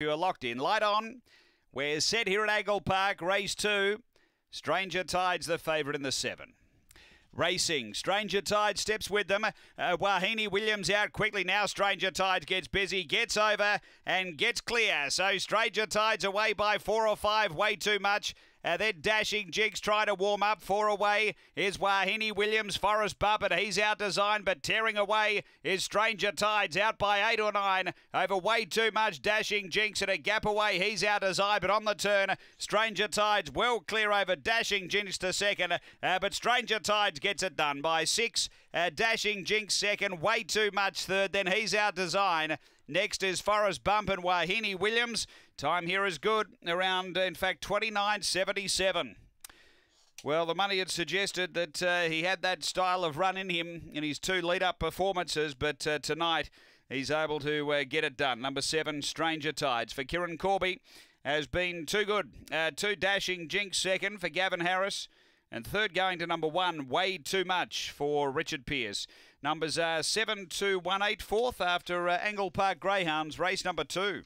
You are locked in. Light on. We're set here at Angle Park. Race two. Stranger Tide's the favourite in the seven. Racing. Stranger Tide steps with them. Uh, Wahini Williams out quickly now. Stranger Tide gets busy, gets over and gets clear. So Stranger Tide's away by four or five, way too much. Uh, then Dashing Jinx trying to warm up. Four away is Wahini Williams. Forest Bumpet, he's out designed, but tearing away is Stranger Tides out by eight or nine. Over way too much. Dashing Jinx and a gap away. He's out designed, but on the turn, Stranger Tides well clear over Dashing Jinx to second. Uh, but Stranger Tides gets it done by six. Uh, Dashing Jinx second. Way too much third. Then he's our design. Next is Forest Bump and Wahini Williams. Time here is good, around, in fact, 29.77. Well, the money had suggested that uh, he had that style of run in him in his two lead up performances, but uh, tonight he's able to uh, get it done. Number seven, Stranger Tides. For Kieran Corby, has been too good. Uh, two dashing Jinx second for Gavin Harris. And third going to number one, way too much for Richard Pearce. Numbers are 7 to 1 8 fourth after uh, Angle Park Greyhounds, race number two.